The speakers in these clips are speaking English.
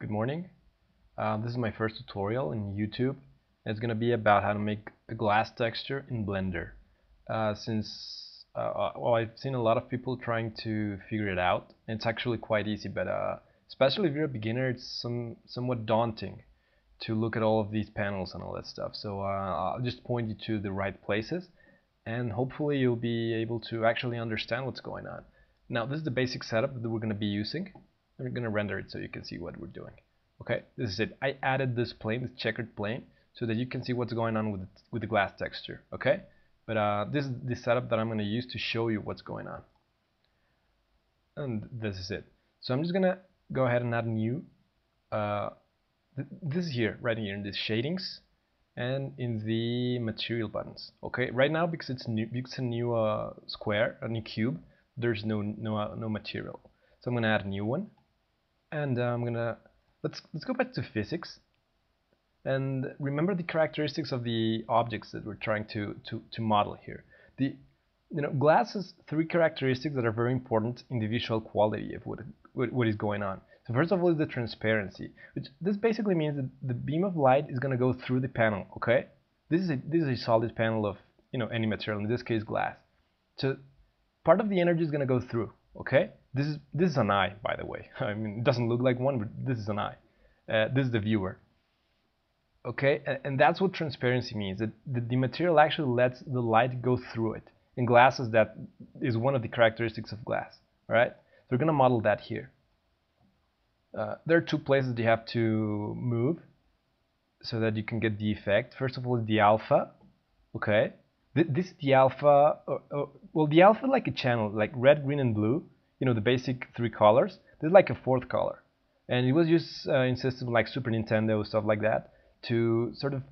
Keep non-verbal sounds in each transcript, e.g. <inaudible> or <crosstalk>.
Good morning. Uh, this is my first tutorial in YouTube. It's going to be about how to make a glass texture in Blender. Uh, since, uh, uh, well, I've seen a lot of people trying to figure it out. It's actually quite easy, but uh, especially if you're a beginner, it's some somewhat daunting to look at all of these panels and all that stuff. So uh, I'll just point you to the right places, and hopefully you'll be able to actually understand what's going on. Now, this is the basic setup that we're going to be using. I'm going to render it so you can see what we're doing. Okay, this is it. I added this plane, this checkered plane, so that you can see what's going on with the, with the glass texture. Okay, but uh, this is the setup that I'm going to use to show you what's going on. And this is it. So I'm just going to go ahead and add new. Uh, th this here, right here in the shadings and in the material buttons. Okay, right now because it's new, because it's a new uh, square, a new cube, there's no no uh, no material. So I'm to add a new one, and uh, I'm to let's let's go back to physics, and remember the characteristics of the objects that we're trying to to to model here. The you know glass has three characteristics that are very important in the visual quality of what what is going on. So first of all is the transparency, which this basically means that the beam of light is going to go through the panel. Okay, this is a this is a solid panel of you know any material, in this case glass. So part of the energy is going to go through. Okay, this is this is an eye, by the way. <laughs> I mean, it doesn't look like one, but this is an eye. Uh, this is the viewer. Okay, and, and that's what transparency means. That the, the material actually lets the light go through it. In glasses, that is one of the characteristics of glass. All right, so we're going to model that here. Uh, there are two places you have to move so that you can get the effect. First of all, the alpha. Okay, this is the alpha. Uh, uh, well, the alpha like a channel, like red, green, and blue. You know the basic three colors. There's like a fourth color, and it was used uh, in systems like Super Nintendo stuff like that to sort of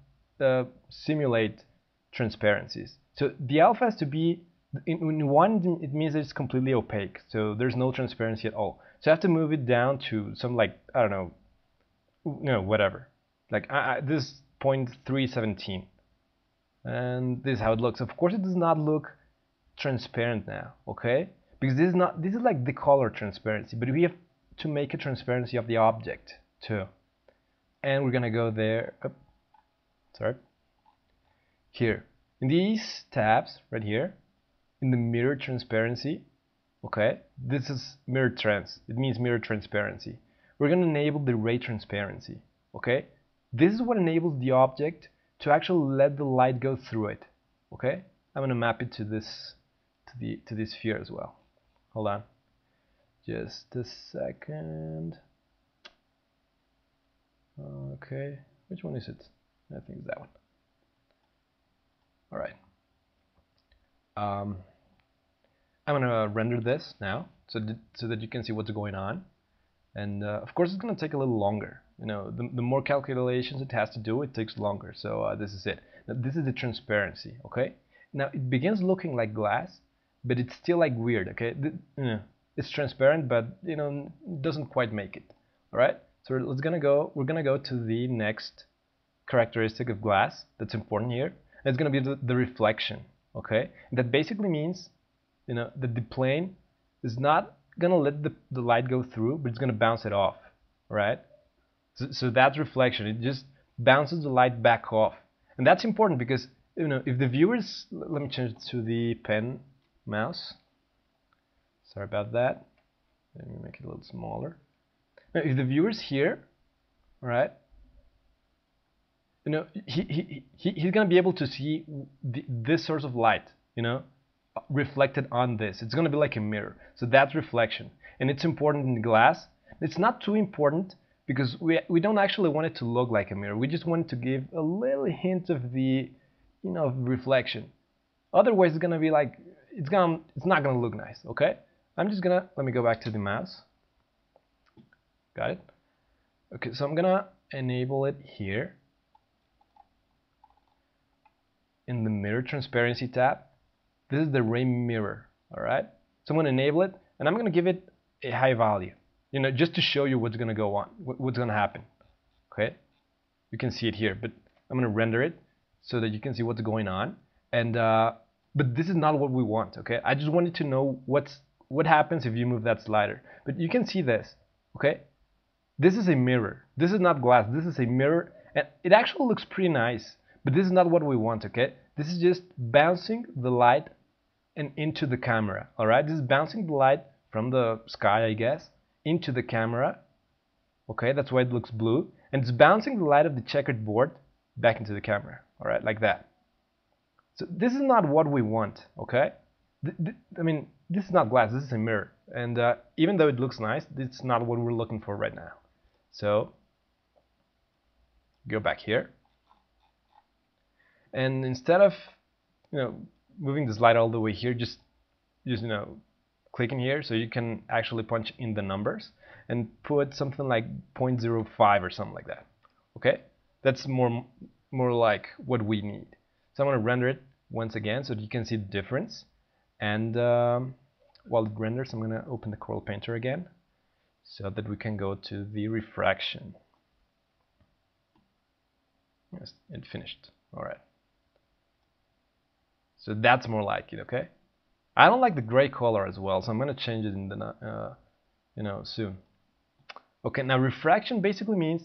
uh, simulate transparencies. So the alpha has to be in, in one. It means it's completely opaque, so there's no transparency at all. So I have to move it down to some like I don't know, no whatever. Like I, I, this point three seventeen, and this is how it looks. Of course, it does not look transparent now, okay? Because this is not this is like the color transparency, but we have to make a transparency of the object too. And we're gonna go there. Oh, sorry. Here in these tabs right here, in the mirror transparency, okay this is mirror trans it means mirror transparency we're going to enable the ray transparency okay this is what enables the object to actually let the light go through it okay? I'm to map it to this to the to this sphere as well. Hold on. Just a second. Okay. Which one is it? I think it's that one. All right um, I'm to render this now so, so that you can see what's going on. And uh, of course, it's to take a little longer. You know, the, the more calculations it has to do, it takes longer. So uh, this is it. Now, this is the transparency, okay? Now, it begins looking like glass, but it's still like weird, okay? The, you know, it's transparent, but, you know, doesn't quite make it, all right? So let's gonna go, we're gonna go to the next characteristic of glass that's important here. It's gonna be the, the reflection, okay? And that basically means you know that the plane is not gonna let the, the light go through but it's gonna bounce it off right so, so that's reflection it just bounces the light back off and that's important because you know if the viewers let me change it to the pen mouse sorry about that let me make it a little smaller now if the viewers here right you know he, he, he he's gonna be able to see the, this source of light you know reflected on this. It's going to be like a mirror. So that's reflection. And it's important in glass. It's not too important because we, we don't actually want it to look like a mirror. We just want to give a little hint of the, you know, reflection. Otherwise, it's going to be like, it's, gonna, it's not going to look nice, okay? I'm just going to, let me go back to the mouse. Got it? Okay, so I'm going to enable it here in the mirror transparency tab this is the ray mirror, all right? So I'm going to enable it, and I'm going to give it a high value, you know, just to show you what's going to go on, what's going to happen, okay? You can see it here, but I'm going to render it so that you can see what's going on. And uh, but this is not what we want, okay? I just wanted to know what's what happens if you move that slider. But you can see this, okay? this is a mirror. This is not glass. This is a mirror, and it actually looks pretty nice. But this is not what we want. Okay, this is just bouncing the light and into the camera. All right, this is bouncing the light from the sky, I guess, into the camera. Okay, that's why it looks blue, and it's bouncing the light of the checkered board back into the camera. All right, like that. So this is not what we want. Okay, I mean, this is not glass. This is a mirror, and uh, even though it looks nice, it's not what we're looking for right now. So go back here, and instead of you know moving the slide all the way here, just just you know clicking here so you can actually punch in the numbers and put something like 0.05 or something like that. Okay, that's more more like what we need. So I'm to render it once again so you can see the difference. And um, while it renders, I'm going to open the Corel Painter again so that we can go to the refraction. Yes, it finished. All right. So that's more like it, okay? I don't like the gray color as well, so I'm going to change it in the, uh, you know, soon. Okay, now refraction basically means,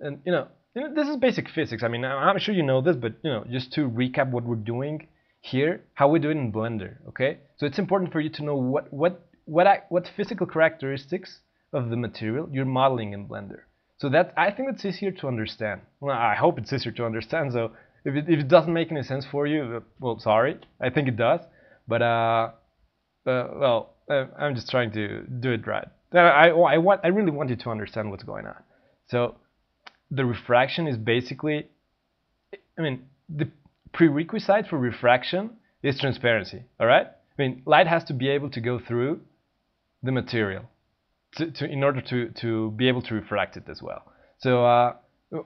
and you know, you know, this is basic physics. I mean, I'm sure you know this, but you know, just to recap what we're doing here, how we do it in Blender. Okay, so it's important for you to know what what what I, what physical characteristics of the material you're modeling in Blender. So that I think that's easier to understand. Well, I hope it's easier to understand. So if it, if it doesn't make any sense for you, uh, well, sorry. I think it does. But uh, uh well, uh, I'm just trying to do it right. I, I want I really want you to understand what's going on. So the refraction is basically, I mean, the prerequisite for refraction is transparency. All right. I mean, light has to be able to go through the material to, to, in order to, to be able to refract it as well. So uh,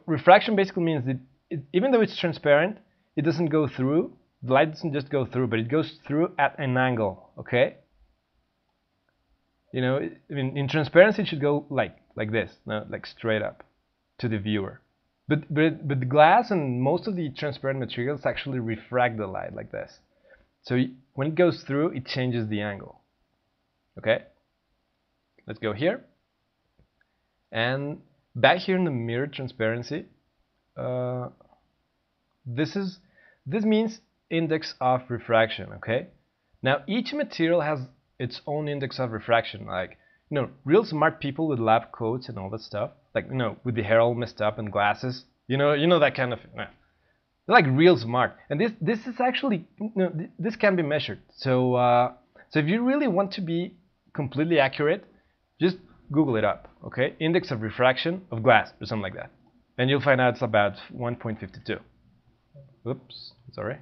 refraction basically means that it, even though it's transparent, it doesn't go through. The light doesn't just go through, but it goes through at an angle. Okay. You know, I mean, in transparency, it should go like like this, no, like straight up to the viewer. But but but the glass and most of the transparent materials actually refract the light like this. So when it goes through, it changes the angle. Okay. Let's go here. And back here in the mirror transparency, uh, this is this means index of refraction. Okay. Now each material has its own index of refraction. Like you know, real smart people with lab coats and all that stuff, like you know, with the hair all messed up and glasses. You know, you know that kind of. They're like real smart, and this this is actually you know, this can be measured. So uh, so if you really want to be completely accurate, just Google it up, okay? Index of refraction of glass or something like that. And you'll find out it's about 1.52. Oops, sorry.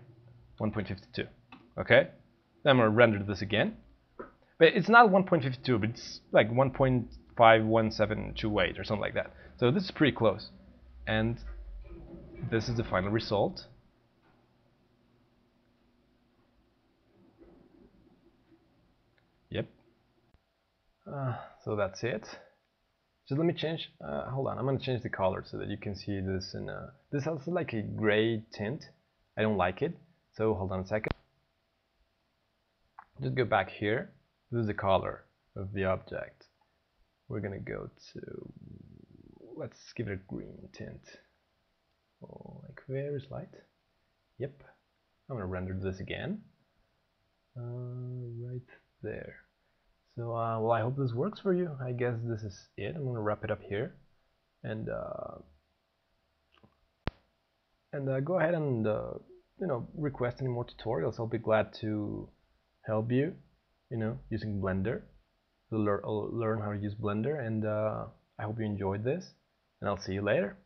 1.52, okay? I'm gonna render this again. But it's not 1.52, but it's like 1.51728 or something like that. So this is pretty close. And this is the final result. Yep. Uh, so that's it. So let me change, uh, hold on, I'm going to change the color so that you can see this in a, this has like a gray tint. I don't like it. So hold on a second. Just go back here. This is the color of the object. We're to go to, let's give it a green tint. Oh, like very slight. Yep. I'm to render this again. Uh, right there. So, uh, well, I hope this works for you. I guess this is it. I'm to wrap it up here. And, uh, and uh, go ahead and, uh, you know, request any more tutorials. I'll be glad to help you, you know, using Blender. Learn, learn how to use Blender. And uh, I hope you enjoyed this. And I'll see you later.